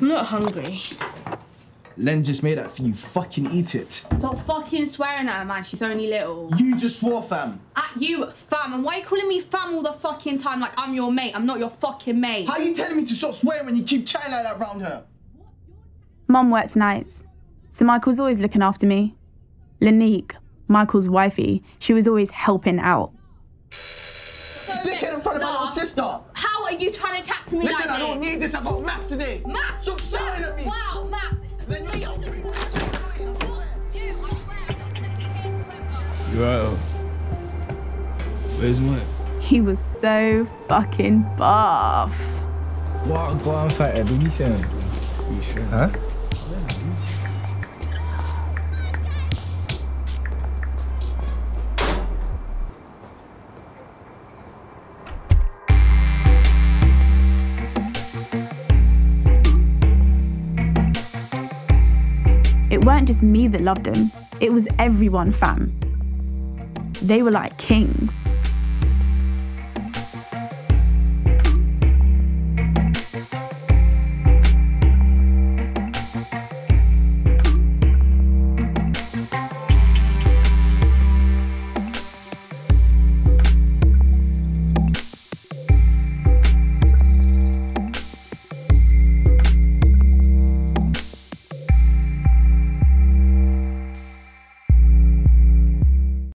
I'm not hungry. Len just made that for you. Fucking eat it. Stop fucking swearing at her, man. She's only little. You just swore, fam. At you, fam. And why are you calling me fam all the fucking time like I'm your mate? I'm not your fucking mate. How you telling me to stop swearing when you keep chatting like that around her? Mum worked nights, so Michael's always looking after me. Lanique, Michael's wifey, she was always helping out. Dickhead in front of my little sister. How are you trying to chat to me Listen, like I don't need this. I've got maths today. Matt, forever. You right? Where's Mike? He was so fucking buff. What? Go on, fatty. Do you say? You say? Huh? It weren't just me that loved him, it was everyone, fam. They were like kings.